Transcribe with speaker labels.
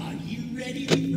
Speaker 1: Are you ready? for